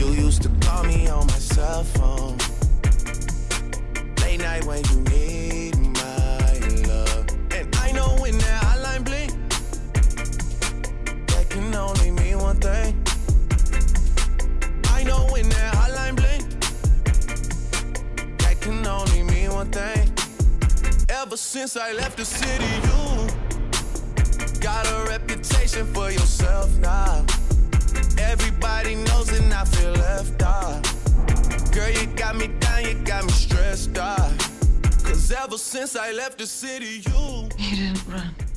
You used to call me on my cell phone. Late night when you need my love. And I know when that hotline bling, that can only mean one thing. I know when that hotline bling, that can only mean one thing. Ever since I left the city, you got a reputation for yourself got me down, you got me stressed out. Cause ever since I left the city, you He didn't run.